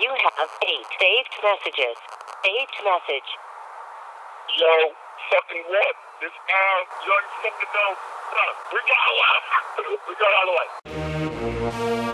You have eight saved messages. Saved message. Yo, fucking what? This uh, young fucking no. We got out. we got out of the way.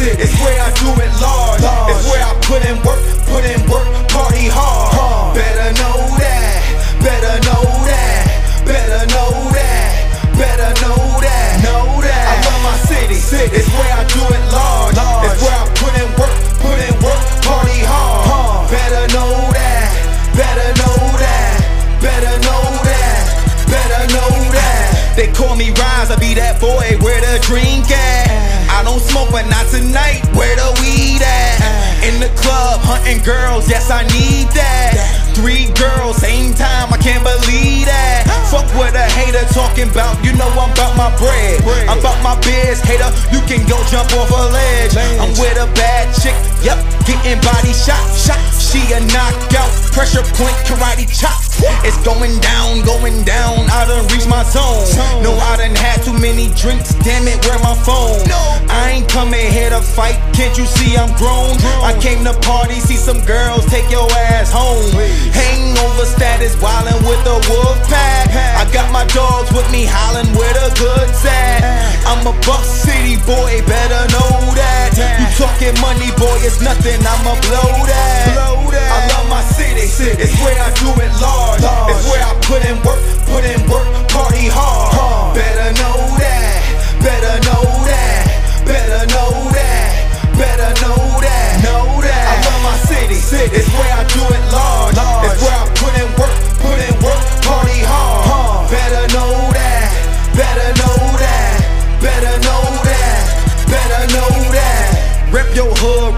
It's where I do it large. It's where I put in work, put in work, party hard. Better but not tonight. Where the weed at? In the club, hunting girls, yes, I need that. Three girls, same time, I can't believe that. Fuck what a hater talking about, you know I'm about my bread. I'm about my biz, hater, you can go jump off a ledge. I'm with a bad chick, yep, getting body shot, shot. She a knockout, pressure point, karate chop. It's going down, zone. No, I done had too many drinks, damn it, where my phone? I ain't coming here to fight, can't you see I'm grown? I came to party, see some girls, take your ass home. Hangover status, wildin' with the wolf pack. I got my dogs with me, hollin' where the goods at. I'm a Buck City boy, better know that. You talking money, boy, it's nothing, I'ma blow that.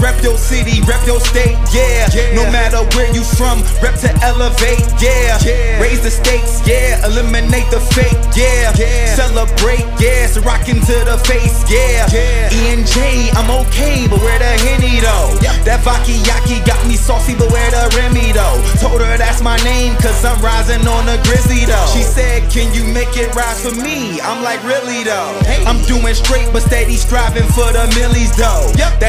Rep your city, rep your state, yeah. No matter where you from, rep to elevate, yeah. Raise the stakes, yeah. Eliminate the fake, yeah. yeah. Celebrate, yeah. So rockin' to the face, yeah. E and J, I'm okay, but where the Henny though? That Vaki Yaki got me saucy, but where the Remy though? Told her that's my name, cause I'm rising on the grizzly though. She said, Can you make it rise for me? I'm like, Really though? I'm doing straight, but steady striving for the millies though.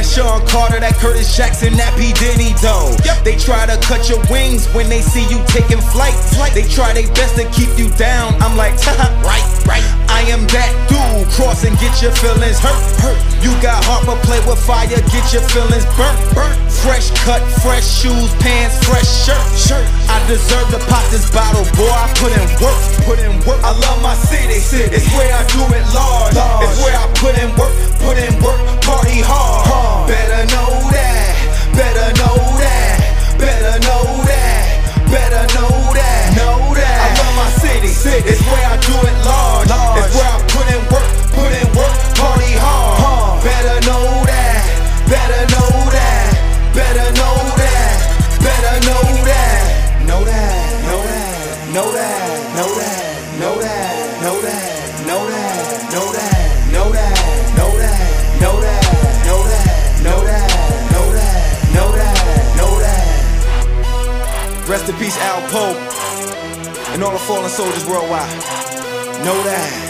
Sean Carter, that Curtis Jackson, that P. Diddy though. They try to cut your wings when they see you taking flight. They try their best to keep you down. I'm like, right, right. I am that dude. Cross and get your feelings hurt, hurt. You got heart, but play with fire, get your feelings burnt, burnt. Fresh cut, fresh shoes, pants, fresh shirt, shirt. I deserve to pop this bottle, boy. I put in work, put in work. I love my city, it's where I do it large. It's where I put in work, put in work, party hard. Rest in peace, Al Pope, and all the fallen soldiers worldwide. Know that.